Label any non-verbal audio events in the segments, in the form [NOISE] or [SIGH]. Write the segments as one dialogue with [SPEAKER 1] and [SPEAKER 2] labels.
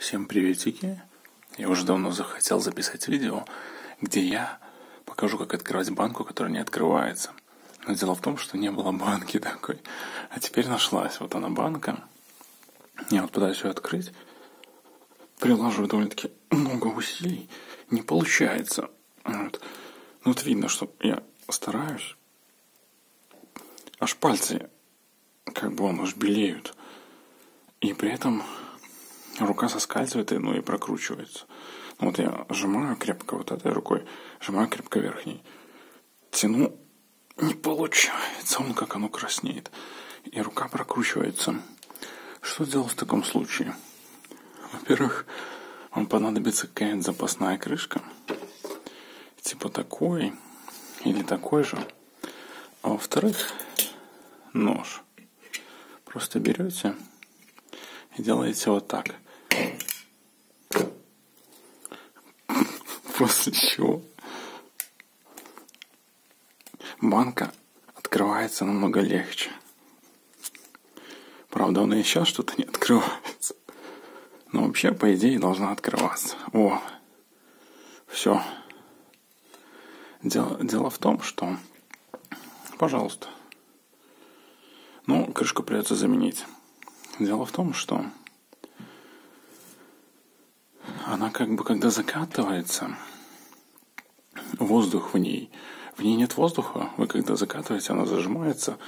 [SPEAKER 1] Всем приветики! Я уже давно захотел записать видео, где я покажу, как открывать банку, которая не открывается. Но дело в том, что не было банки [LAUGHS] такой. А теперь нашлась. Вот она банка. Я вот пытаюсь ее открыть. Приложу довольно-таки много усилий. Не получается. Вот. Ну вот видно, что я стараюсь. Аж пальцы как бы он аж белеют. И при этом рука соскальзывает и, ну, и прокручивается. Ну, вот я сжимаю крепко вот этой рукой, сжимаю крепко верхней. Тяну, не получается, он как оно краснеет. И рука прокручивается. Что делать в таком случае? Во-первых, вам понадобится какая-нибудь запасная крышка. Типа такой или такой же. А во-вторых, нож. Просто берете и делаете вот так. После чего банка открывается намного легче. Правда, он и сейчас что-то не открывается. Но вообще, по идее, должна открываться. О, все. Дело, дело в том, что, пожалуйста, ну, крышку придется заменить. Дело в том, что она как бы, когда закатывается, воздух в ней, в ней нет воздуха, вы когда закатываете, она зажимается,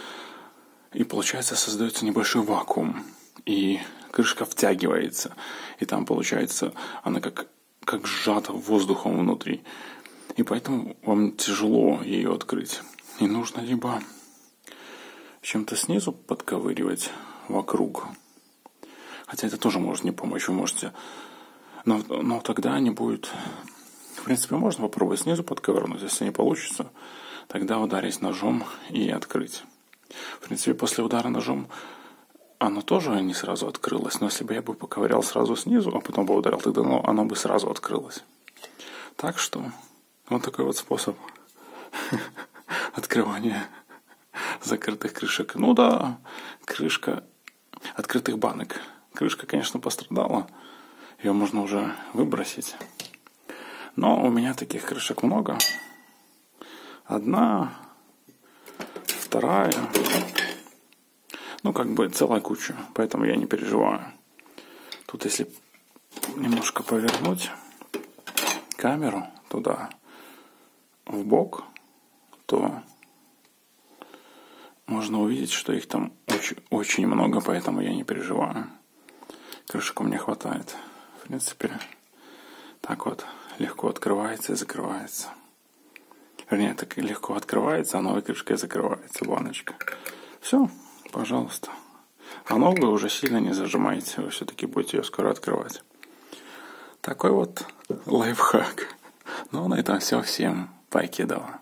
[SPEAKER 1] и получается создается небольшой вакуум, и крышка втягивается, и там получается она как, как сжата воздухом внутри. И поэтому вам тяжело ее открыть. И нужно либо чем-то снизу подковыривать вокруг. Хотя это тоже может не помочь, вы можете... Но, но тогда не будет... В принципе, можно попробовать снизу подковырнуть. Если не получится, тогда ударить ножом и открыть. В принципе, после удара ножом оно тоже не сразу открылось. Но если бы я бы поковырял сразу снизу, а потом бы ударил, тогда оно, оно бы сразу открылось. Так что вот такой вот способ [LAUGHS] открывания закрытых крышек. Ну да, крышка открытых банок. Крышка, конечно, пострадала. Ее можно уже выбросить. Но у меня таких крышек много. Одна, вторая. Ну, как бы целая куча. Поэтому я не переживаю. Тут если немножко повернуть камеру туда, в бок, то можно увидеть, что их там очень, очень много, поэтому я не переживаю. Крышек у меня хватает. В принципе, так вот легко открывается и закрывается. Вернее, так легко открывается, а новой крышкой закрывается баночка. Все, пожалуйста. А новую уже сильно не зажимайте, вы все-таки будете ее скоро открывать. Такой вот лайфхак. Ну, на этом все. Всем покедова.